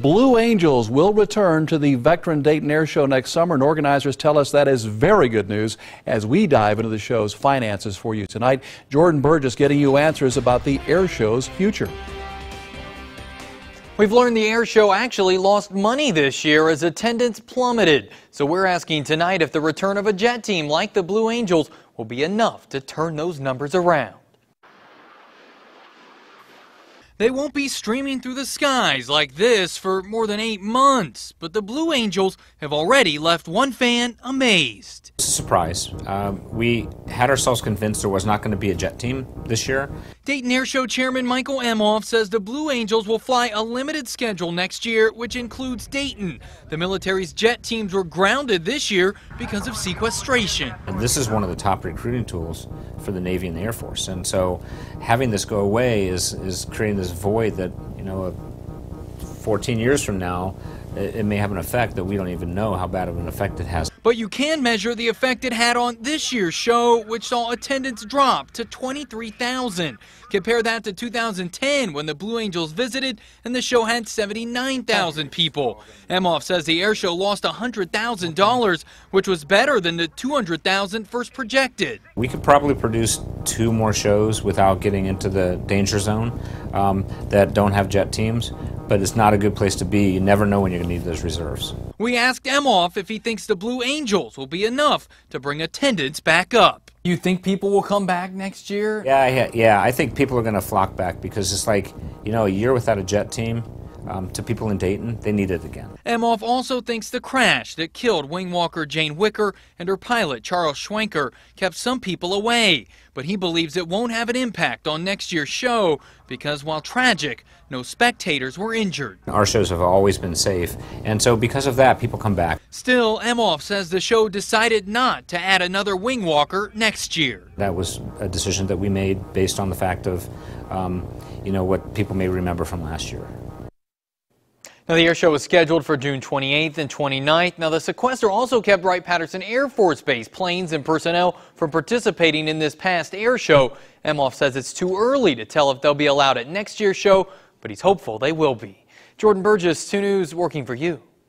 Blue Angels will return to the Vectren Dayton Air Show next summer, and organizers tell us that is very good news as we dive into the show's finances for you tonight. Jordan Burgess getting you answers about the air show's future. We've learned the air show actually lost money this year as attendance plummeted. So we're asking tonight if the return of a jet team like the Blue Angels will be enough to turn those numbers around. They won't be streaming through the skies like this for more than eight months, but the Blue Angels have already left one fan amazed. It's a surprise. Um, we had ourselves convinced there was not going to be a jet team this year. Dayton Air Show Chairman Michael Emoff says the Blue Angels will fly a limited schedule next year, which includes Dayton. The military's jet teams were grounded this year because of sequestration. And this is one of the top recruiting tools for the Navy and the Air Force. And so having this go away is, is creating this void that, you know, uh, 14 years from now, it, it may have an effect that we don't even know how bad of an effect it has. But you can measure the effect it had on this year's show, which saw attendance drop to 23,000. Compare that to 2010 when the Blue Angels visited and the show had 79,000 people. Emoff says the air show lost $100,000, which was better than the 200,000 first projected. We could probably produce two more shows without getting into the danger zone um, that don't have jet teams but it's not a good place to be. You never know when you're going to need those reserves. We asked Emoff if he thinks the Blue Angels will be enough to bring attendance back up. You think people will come back next year? Yeah, yeah, I think people are going to flock back because it's like, you know, a year without a jet team, um, to people in Dayton, they need it again. Emoff also thinks the crash that killed wing walker Jane Wicker and her pilot Charles Schwenker kept some people away, but he believes it won't have an impact on next year's show because while tragic, no spectators were injured. Our shows have always been safe, and so because of that, people come back. Still, Emoff says the show decided not to add another wing walker next year. That was a decision that we made based on the fact of, um, you know, what people may remember from last year. Now, the air show is scheduled for June 28th and 29th. Now, the sequester also kept Wright-Patterson Air Force Base planes and personnel from participating in this past air show. Emoff says it's too early to tell if they'll be allowed at next year's show, but he's hopeful they will be. Jordan Burgess, 2 News, working for you.